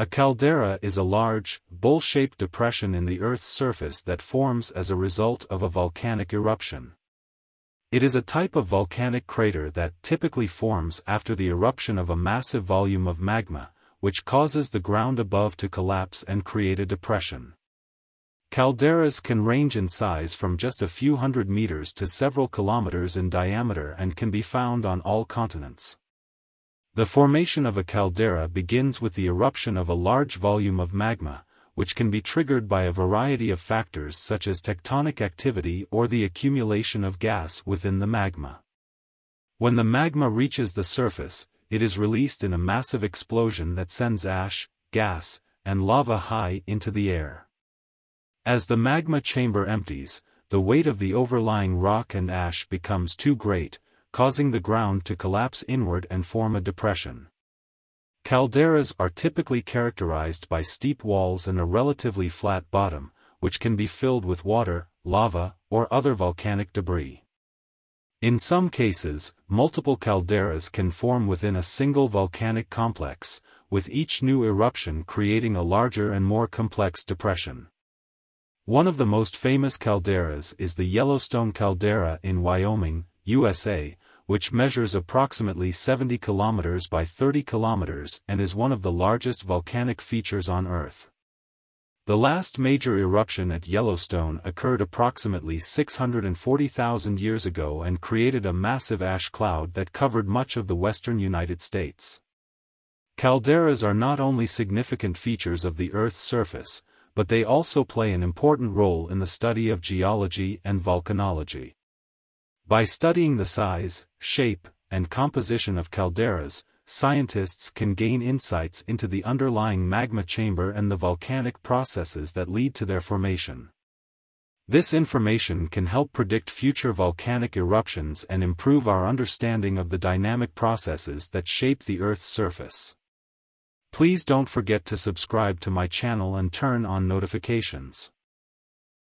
A caldera is a large, bowl-shaped depression in the Earth's surface that forms as a result of a volcanic eruption. It is a type of volcanic crater that typically forms after the eruption of a massive volume of magma, which causes the ground above to collapse and create a depression. Calderas can range in size from just a few hundred meters to several kilometers in diameter and can be found on all continents. The formation of a caldera begins with the eruption of a large volume of magma, which can be triggered by a variety of factors such as tectonic activity or the accumulation of gas within the magma. When the magma reaches the surface, it is released in a massive explosion that sends ash, gas, and lava high into the air. As the magma chamber empties, the weight of the overlying rock and ash becomes too great, causing the ground to collapse inward and form a depression. Calderas are typically characterized by steep walls and a relatively flat bottom, which can be filled with water, lava, or other volcanic debris. In some cases, multiple calderas can form within a single volcanic complex, with each new eruption creating a larger and more complex depression. One of the most famous calderas is the Yellowstone caldera in Wyoming, USA, which measures approximately 70 kilometers by 30 kilometers and is one of the largest volcanic features on Earth. The last major eruption at Yellowstone occurred approximately 640,000 years ago and created a massive ash cloud that covered much of the western United States. Calderas are not only significant features of the Earth's surface, but they also play an important role in the study of geology and volcanology. By studying the size, shape, and composition of calderas, scientists can gain insights into the underlying magma chamber and the volcanic processes that lead to their formation. This information can help predict future volcanic eruptions and improve our understanding of the dynamic processes that shape the Earth's surface. Please don't forget to subscribe to my channel and turn on notifications.